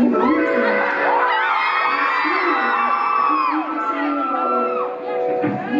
你哭起来我笑起来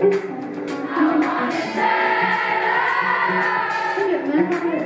I wanna say that.